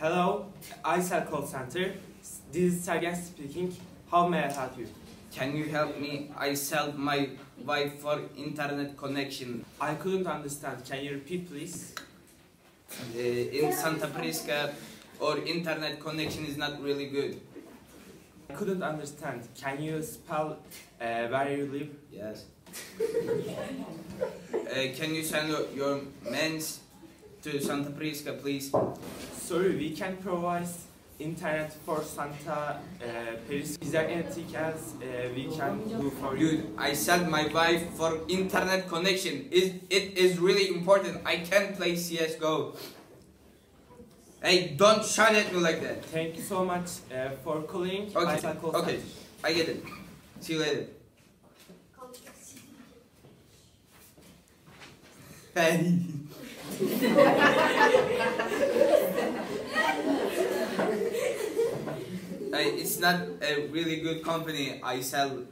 Hello, ICEL call center. This is Sergen speaking. How may I help you? Can you help me? I sell my wife for internet connection I couldn't understand. Can you repeat, please? uh, in Santa Prisca. Or internet connection is not really good. I couldn't understand. Can you spell uh, where you live? Yes. Uh, can you send your, your mens to Santa Prisca, please? Sorry, we can provide internet for Santa uh, Paris. Is there anything else uh, we can do for you? Dude, I sell my wife for internet connection. It, it is really important. I can't play CSGO. Hey, don't shout at me like that. Thank you so much uh, for calling Okay, ICEL call okay. I get it. See you later. Hey. hey, Uh, it's not a really good company. I sell